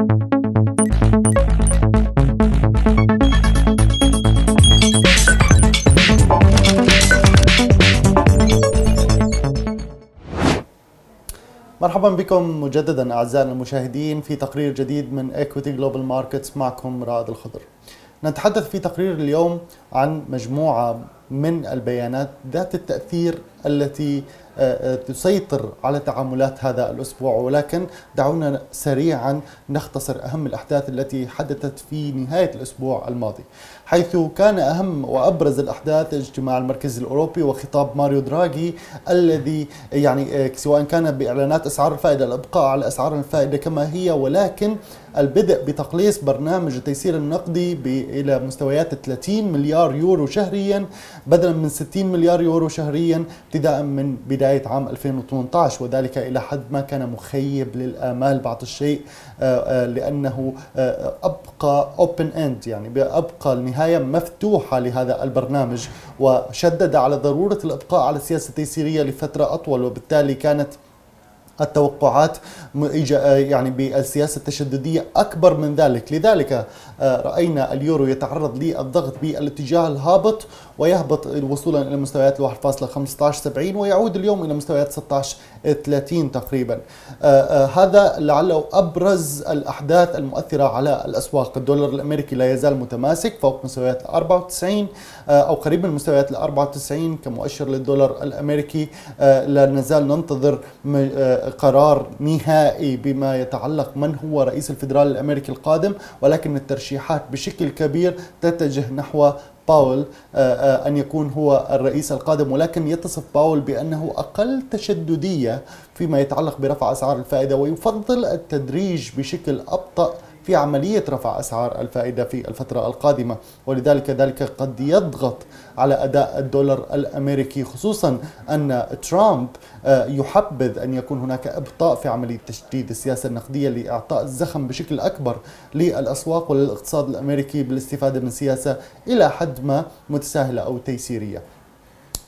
مرحبا بكم مجددا اعزائنا المشاهدين في تقرير جديد من ايكويتي جلوبال ماركتس معكم رائد الخضر. نتحدث في تقرير اليوم عن مجموعة من البيانات ذات التأثير التي تسيطر على تعاملات هذا الأسبوع. ولكن دعونا سريعا نختصر أهم الأحداث التي حدثت في نهاية الأسبوع الماضي حيث كان أهم وأبرز الأحداث اجتماع المركز الأوروبي وخطاب ماريو دراغي الذي يعني سواء كان بإعلانات أسعار الفائده الإبقاء على أسعار الفائده كما هي ولكن البدء بتقليص برنامج التيسير النقدي إلى مستويات 30 مليار يورو شهريا بدلا من 60 مليار يورو شهريا ابتداء من بداية عام 2018 وذلك إلى حد ما كان مخيب للآمال بعض الشيء لأنه أبقى open end يعني ابقى النهاية مفتوحة لهذا البرنامج. وشدد على ضرورة الإبقاء على السياسة التيسيرية لفترة أطول وبالتالي كانت التوقعات يعني بالسياسة التشددية أكبر من ذلك. لذلك رأينا اليورو يتعرض للضغط بالاتجاه الهابط ويهبط وصولا إلى مستويات 1.1570 ويعود اليوم إلى مستويات 16.30 تقريبا. هذا لعله أبرز الأحداث المؤثرة على الأسواق. الدولار الأمريكي لا يزال متماسك فوق مستويات 94 أو قريب من مستويات 94 كمؤشر للدولار الأمريكي. لا نزال ننتظر قرار نهائي بما يتعلق من هو رئيس الفدرال الأمريكي القادم ولكن الترشيحات بشكل كبير تتجه نحو باول أن يكون هو الرئيس القادم. ولكن يتصف باول بأنه أقل تشددية فيما يتعلق برفع أسعار الفائدة ويفضل التدريج بشكل أبطأ في عملية رفع أسعار الفائدة في الفترة القادمة ولذلك ذلك قد يضغط على أداء الدولار الأمريكي خصوصا أن ترامب يحبذ أن يكون هناك إبطاء في عملية تشديد السياسة النقدية لإعطاء الزخم بشكل أكبر للأسواق وللاقتصاد الأمريكي بالاستفادة من سياسة إلى حد ما متساهلة أو تيسيرية.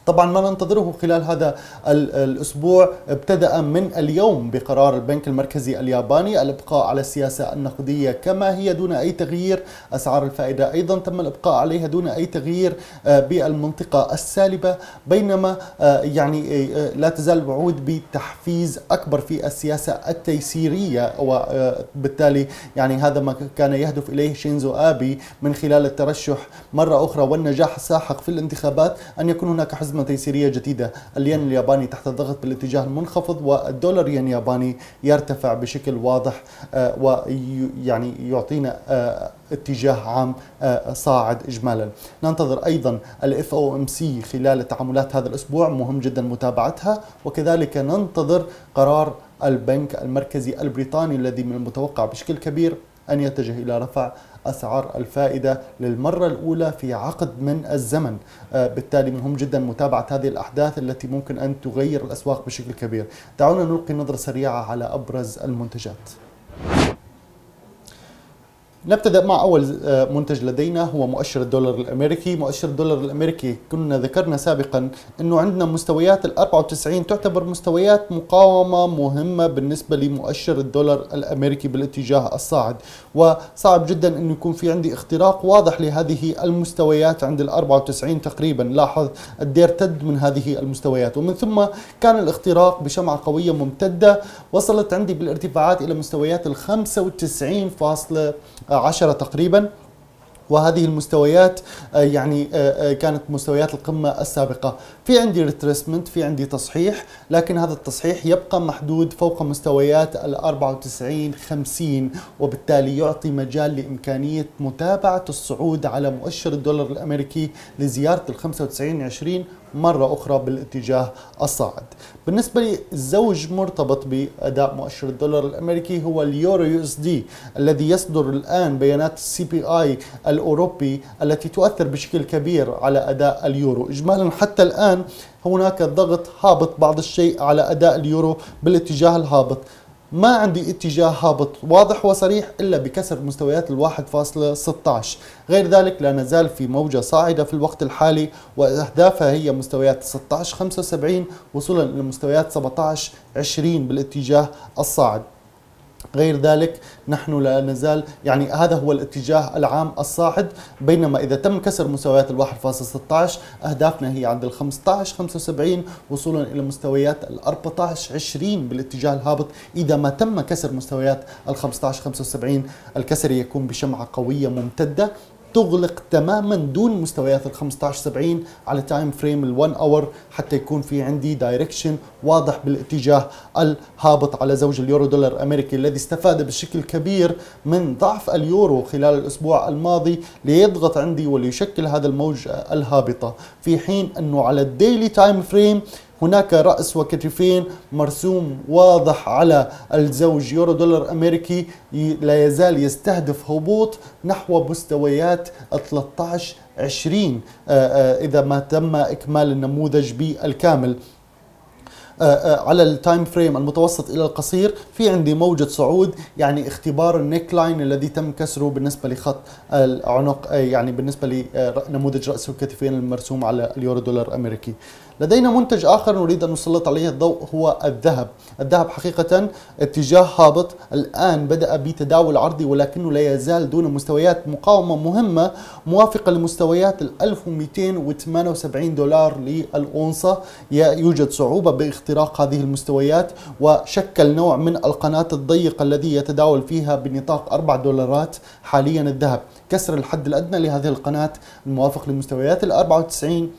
طبعا ما ننتظره خلال هذا الأسبوع. ابتدأ من اليوم بقرار البنك المركزي الياباني. الإبقاء على السياسة النقدية كما هي دون أي تغيير. أسعار الفائدة أيضا تم الإبقاء عليها دون أي تغيير بالمنطقة السالبة. بينما يعني لا تزال الوعود بتحفيز أكبر في السياسة التيسيرية. وبالتالي يعني هذا ما كان يهدف إليه شينزو آبي من خلال الترشح مرة أخرى. والنجاح الساحق في الانتخابات أن يكون هناك حزم تيسيرية جديدة. الين الياباني تحت الضغط بالاتجاه المنخفض والدولار ين ياباني يرتفع بشكل واضح ويعني يعطينا اتجاه عام صاعد اجمالا. ننتظر أيضا ال FOMC خلال تعاملات هذا الأسبوع. مهم جدا متابعتها. وكذلك ننتظر قرار البنك المركزي البريطاني الذي من المتوقع بشكل كبير أن يتجه إلى رفع أسعار الفائدة للمرة الأولى في عقد من الزمن. بالتالي مهم جدا متابعة هذه الأحداث التي ممكن أن تغير الأسواق بشكل كبير. دعونا نلقي نظرة سريعة على أبرز المنتجات. نبتدأ مع أول منتج لدينا هو مؤشر الدولار الأمريكي. مؤشر الدولار الأمريكي كنا ذكرنا سابقا أنه عندنا مستويات ال 94 تعتبر مستويات مقاومة مهمة بالنسبة لمؤشر الدولار الأمريكي بالاتجاه الصاعد. وصعب جدا أنه يكون في عندي اختراق واضح لهذه المستويات عند ال 94 تقريبا. لاحظ قد ارتد من هذه المستويات. ومن ثم كان الاختراق بشمعة قوية ممتدة. وصلت عندي بالارتفاعات إلى مستويات ال 95. 10 تقريبا وهذه المستويات يعني كانت مستويات القمة السابقة. في عندي retracement في عندي تصحيح لكن هذا التصحيح يبقى محدود فوق مستويات ال 94 50 وبالتالي يعطي مجال لإمكانية متابعة الصعود على مؤشر الدولار الأمريكي لزيارة ال 95 20 مرة أخرى بالاتجاه الصاعد. بالنسبة لي الزوج مرتبط بأداء مؤشر الدولار الأمريكي هو اليورو USD الذي يصدر الآن بيانات ال CPI الأوروبي التي تؤثر بشكل كبير على أداء اليورو. إجمالا حتى الآن هناك ضغط هابط بعض الشيء على أداء اليورو بالاتجاه الهابط. ما عندي اتجاه هابط واضح وصريح إلا بكسر مستويات الواحد فاصلة 16 غير ذلك لا نزال في موجة صاعدة في الوقت الحالي وأهدافها هي مستويات 16 75 وصولا إلى مستويات 17 20 بالاتجاه الصاعد. غير ذلك نحن لا نزال يعني هذا هو الاتجاه العام الصاعد بينما إذا تم كسر مستويات ال 1.16 أهدافنا هي عند ال 15 75 وصولا إلى مستويات ال 14 20 بالاتجاه الهابط. إذا ما تم كسر مستويات ال 15 75 الكسر يكون بشمعة قوية ممتدة. تغلق تماما دون مستويات ال 15 70 على time frame ال 1 hour حتى يكون في عندي direction واضح بالاتجاه الهابط على زوج اليورو دولار الامريكي الذي استفاد بشكل كبير من ضعف اليورو خلال الأسبوع الماضي ليضغط عندي وليشكل هذا الموج الهابطة. في حين أنه على ال daily time frame هناك رأس وكتفين مرسوم واضح على الزوج يورو دولار أمريكي لا يزال يستهدف هبوط نحو مستويات 13 20 إذا ما تم إكمال النموذج بالكامل. آه، آه، على ال time frame المتوسط إلى القصير في عندي موجة صعود يعني اختبار ال neckline الذي تم كسره بالنسبة لخط العنق آه، يعني بالنسبة لنموذج رأس الكتفين المرسوم على اليورو دولار الامريكي لدينا منتج آخر نريد أن نسلط عليه الضوء هو الذهب. الذهب حقيقة اتجاه هابط الآن بدأ بتداول عرضي ولكنه لا يزال دون مستويات مقاومة مهمة موافقة لمستويات ال 1278 دولار للأونصة. يوجد صعوبة باختراق هذه المستويات وشكل نوع من القناة الضيقة الذي يتداول فيها بنطاق 4 دولارات حاليا الذهب. كسر الحد الأدنى لهذه القناة الموافق لمستويات ال 94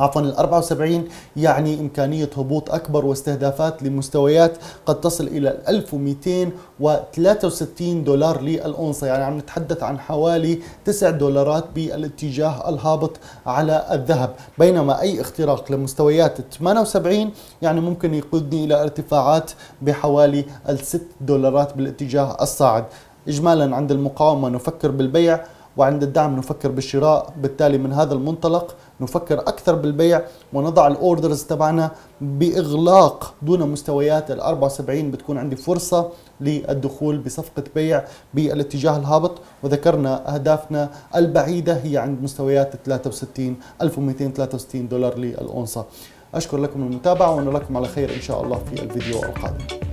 عفوا ال 74 يعني إمكانية هبوط أكبر واستهدافات لمستويات قد تصل إلى 1263 دولار للأونصة يعني عم نتحدث عن حوالي 9 دولارات بالاتجاه الهابط على الذهب. بينما أي اختراق لمستويات 78 يعني ممكن يقودني إلى ارتفاعات بحوالي ال 6 دولارات بالاتجاه الصاعد. إجمالا عند المقاومة نفكر بالبيع وعند الدعم نفكر بالشراء بالتالي من هذا المنطلق نفكر أكثر بالبيع ونضع الأوردرز تبعنا بإغلاق دون مستويات ال 74 بتكون عندي فرصة للدخول بصفقة بيع بالاتجاه الهابط. وذكرنا أهدافنا البعيدة هي عند مستويات 63 1263 دولار للأونصة. أشكر لكم المتابعة ونراكم على خير إن شاء الله في الفيديو القادم.